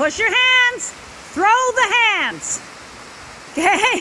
Push your hands. Throw the hands. Okay?